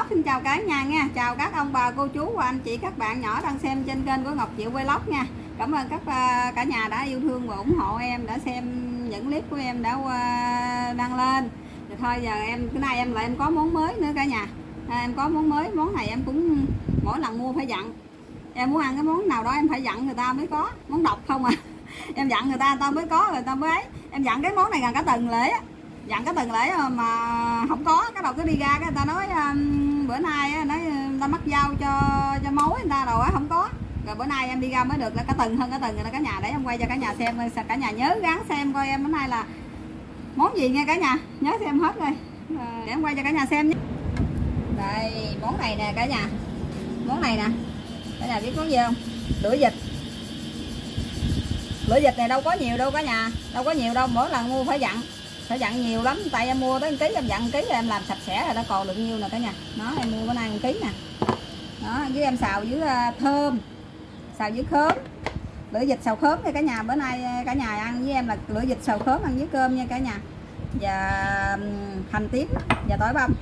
Vlog. Xin chào cả nhà nha. Chào các ông bà, cô chú và anh chị các bạn nhỏ đang xem trên kênh của Ngọc Diệu Vlog nha. Cảm ơn các à, cả nhà đã yêu thương và ủng hộ em Đã xem những clip của em đã đăng lên. Rồi thôi giờ em cái nay em lại em có món mới nữa cả nhà. À, Em có món mới, món này em cũng mỗi lần mua phải dặn. Em muốn ăn cái món nào đó em phải dặn người ta mới có. Món độc không à. Em dặn người ta người ta mới có người ta mới ấy. Em dặn cái món này gần cả tuần lễ á. Dặn cái tuần lễ mà không có cái đầu cứ đi ra cái người ta nói um, bữa nay á, nói ừ, ta mắc dao cho cho mối người ta rồi á không có. Rồi bữa nay em đi ra mới được là cả tuần hơn cả tuần rồi đó cả nhà để em quay cho cả nhà xem cả nhà nhớ gắng xem coi em bữa nay là món gì nha cả nhà nhớ xem hết rồi để em quay cho cả nhà xem nhé. Đây món này nè cả nhà. Món này nè cả nhà biết món gì không? Lửa vịt. Lửa vịt này đâu có nhiều đâu cả nhà đâu có nhiều đâu mỗi lần mua phải dặn phải dặn nhiều lắm tại em mua tới 1 ký, em dặn 1 ký rồi em làm sạch sẽ rồi đã còn được nhiêu nè cả nhà. Nó em mua bữa nay 1 ký nè. Đó, với em xào với ờ, thơm, xào với khóm. Lửa vịt xào khóm nha cả nhà, bữa nay ờ, cả nhà ăn với em là lửa vịt xào khóm ăn với cơm nha cả nhà. Và hành tím, và tỏi băm.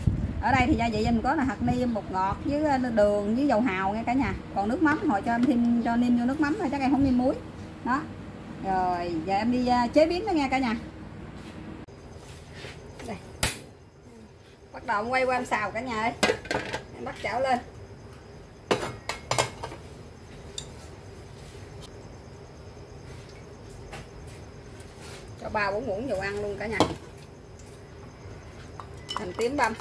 Ở đây thì gia vị em có là hạt niêm, bột ngọt với ờ, đường với dầu hào nha cả nhà. Còn nước mắm, hồi cho em thêm, cho niêm vô nước mắm thôi, chắc em không niêm muối. Đó. Rồi, giờ em đi chế biến nó nha cả nhà. Bắt đầu quay qua em xào cả nhà ơi. Em bắt chảo lên. Cho ba bốn muỗng dầu ăn luôn cả nhà. Hành tím băm.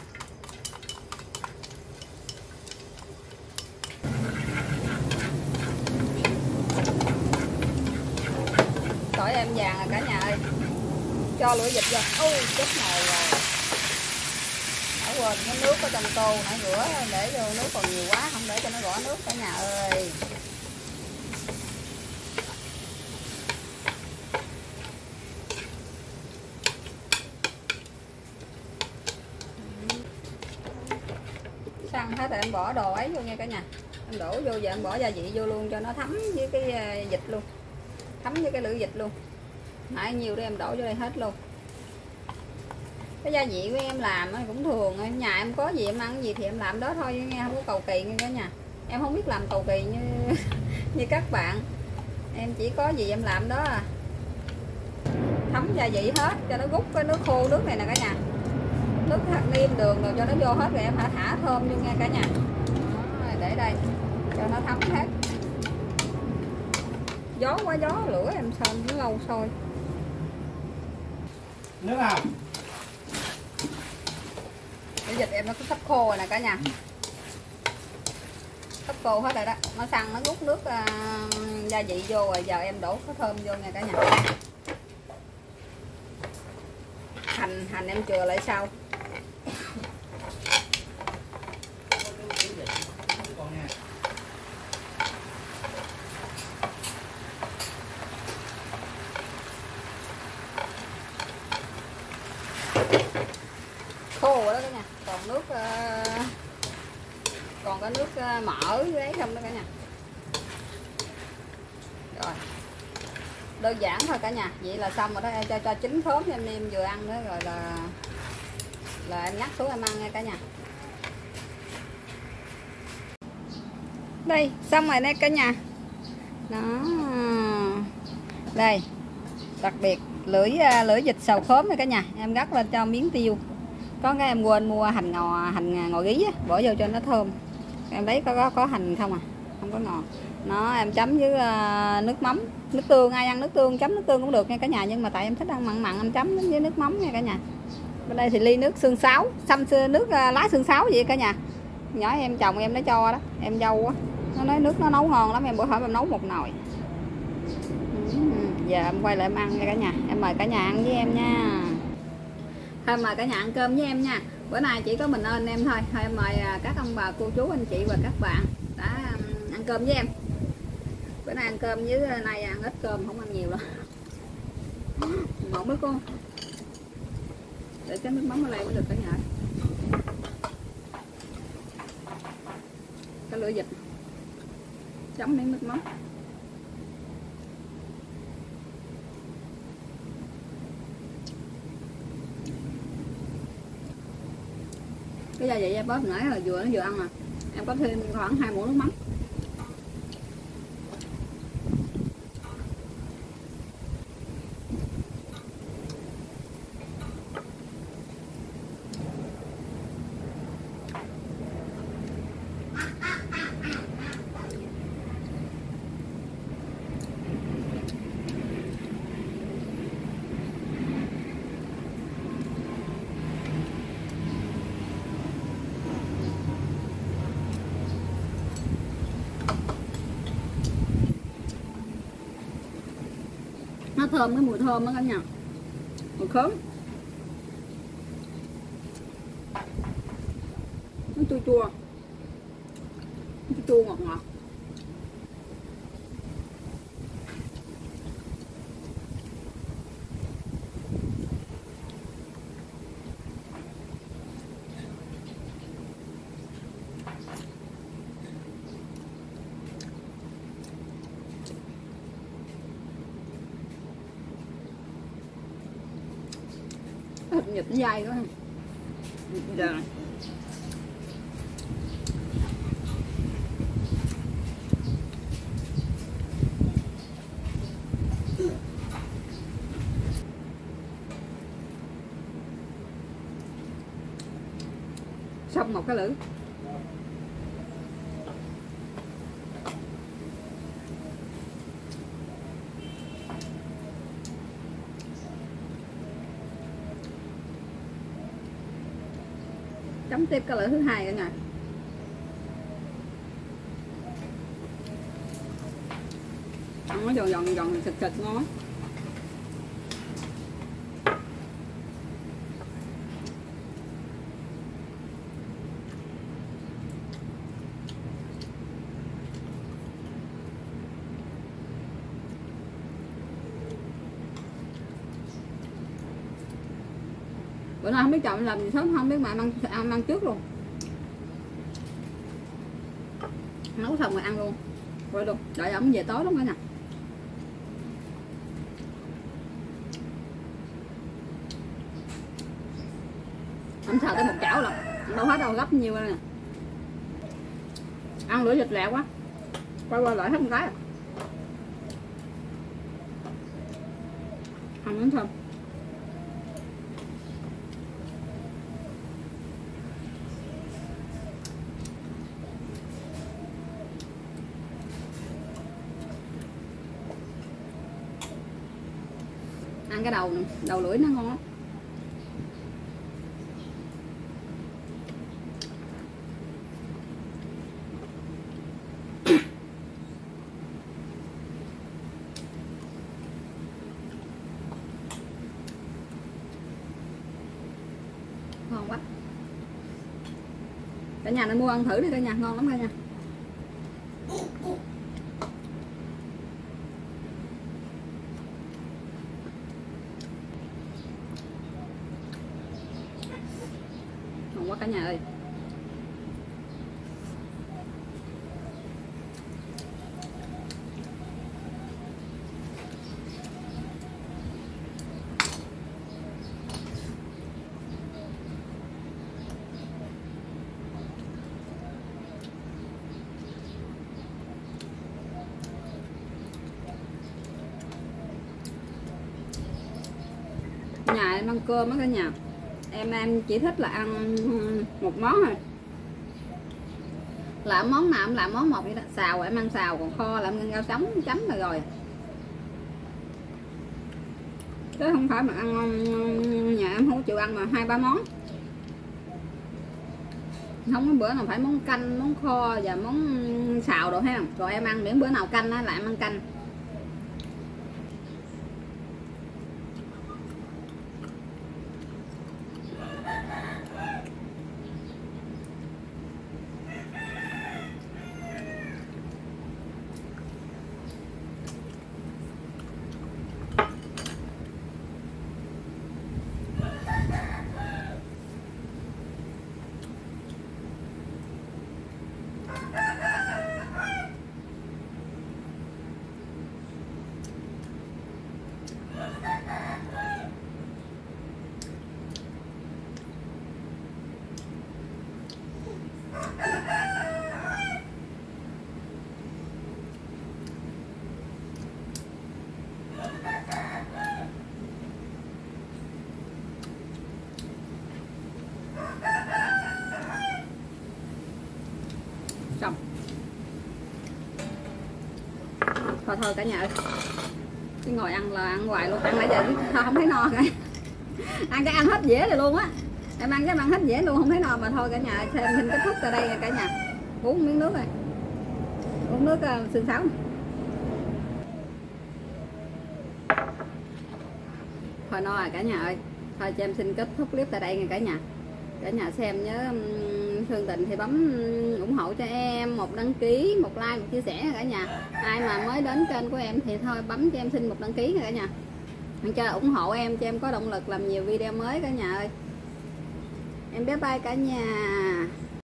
Tỏi em vàng rồi cả nhà ơi. Cho lửa vịt vô. Ôi, chết nồi rồi cái nước ở trong tô nãy rửa để vô nước còn nhiều quá, không để cho nó gõ nước cả nhà ơi. Xăng hết rồi em bỏ đồ ấy vô nha cả nhà. Em đổ vô và em bỏ gia vị vô luôn cho nó thấm với cái à, dịch luôn. Thấm với cái lưỡi dịch luôn. Nãy nhiều đây em đổ vô đây hết luôn cái gia vị của em làm cũng thường nhà em có gì em ăn gì thì em làm đó thôi nghe không có cầu kỳ nghe cả nhà. Em không biết làm cầu kỳ như như các bạn. Em chỉ có gì em làm đó à. Thấm gia vị hết cho nó rút cái nước khô nước này nè cả nhà. Nước hạt niêm đường rồi cho nó vô hết rồi em hãy thả thơm vô nghe cả nhà. Đó, để đây cho nó thấm hết. Gió quá gió lửa em sơn nó lâu sôi. Nước nào? Vịt em nó cứ sắp khô rồi nè cả nhà. Sắp khô hết rồi đó. Nó săn nó rút nước uh, gia vị vô rồi giờ em đổ có thơm vô nha cả nhà. Hành hành em chừa lại sau. Khô rồi đó cả nhà còn nước ờ, còn có nước ờ, mỡ dưới đấy không đó cả nhà. Rồi. Đơn giản thôi cả nhà. Vậy là xong rồi đó. Em cho cho chín khóm em em vừa ăn nữa rồi là là em nhắc xuống em ăn nha cả nhà. Đây, xong rồi đây cả nhà. Đó. Đây. Đặc biệt lưỡi ờ, lưỡi vịt sầu khóm này cả nhà. Em gắt lên cho miếng tiêu có cái em quên mua hành ngò hành ngò gí á, bỏ vô cho nó thơm. Em lấy có có, có hành không à? Không có ngò. Nó em chấm với uh, nước mắm nước tương ai ăn nước tương chấm nước tương cũng được nha cả nhà nhưng mà tại em thích ăn mặn mặn em chấm với nước mắm nha cả nhà. Bên đây thì ly nước xương sáo xăm nước uh, lá xương sáo vậy cả nhà. Nhỏ em chồng em nó cho đó em dâu á. Nó nói nước nó nấu ngon lắm em bữa hỏi em nấu một nồi. Ừ, ừ, giờ em quay lại em ăn nha cả nhà. Em mời cả nhà ăn với em nha thôi mời cả nhà ăn cơm với em nha. Bữa nay chỉ có mình ơn em thôi. Thôi mời à, các ông bà, cô chú, anh chị và các bạn đã ăn cơm với em. Bữa nay ăn cơm với à, nay ăn ít cơm, không ăn nhiều đâu. Một mấy con để cái nước mắm ở đây mới được cả nhà. Cái lửa vịt chấm miếng nước mắm. Cái vậy gia bóp nãy là vừa nó vừa ăn mà em có thêm khoảng hai muỗng nước mắm. Nó thơm, cái mùi thơm đó cả nhà. Mùi khóm nó chua chua. Nó chua ngọt ngọt. Nhịp nó dai quá. Giờ xong một cái lưỡi tiếp color thứ hai cả nhà. Ăn nó giòn giòn giòn thịt thịt ngon. Bữa nay không biết chồng làm gì sớm không biết mà ăn ăn, ăn trước luôn. Nấu xong rồi ăn luôn. Rồi luôn đợi ổng về tối lắm nữa nè ổng xào tới một chảo là đâu hết đâu gấp nhiều nè. Ăn lửa dịch lẹ quá. Quay qua lại hết một cái à. ăn miếng thơm. Ăn cái đầu nè, đầu lưỡi nó ngon lắm. Ngon quá. Cả nhà nên mua ăn thử đi, cả nhà, ngon lắm cả nhà ngon quá cả nhà ơi nhà em ăn cơm á cả nhà. Em em chỉ thích là ăn một món thôi. Làm món nào em làm món một vậy đó. Xào em ăn xào, còn kho là em ăn rau sống chấm rồi rồi. Chứ không phải mà ăn, nhà em không chịu ăn mà hai, ba món. Không có bữa nào phải món canh, món kho và món xào đồ ha. Rồi em ăn, miễn bữa nào canh á là em ăn canh. Thôi thôi cả nhà ơi. Chứ ngồi ăn là ăn hoài luôn. Ăn nãy giờ thôi không thấy no cả ăn cái ăn hết dễ rồi luôn á. Em ăn cái ăn hết dễ luôn không thấy no mà thôi cả nhà xem xin kết thúc tại đây cả nhà. Uống miếng nước rồi. Uống nước uh, xương sáo. Thôi no rồi cả nhà ơi. Thôi cho em xin kết thúc clip tại đây nha cả nhà. Cả nhà xem nhớ um, thương tình thì bấm ủng hộ cho em một đăng ký, một like, một chia sẻ cả nhà. Ai mà mới đến kênh của em thì thôi, bấm cho em xin một đăng ký cả nhà. Cho ủng hộ em cho em có động lực làm nhiều video mới cả nhà ơi. Em bé bye cả nhà.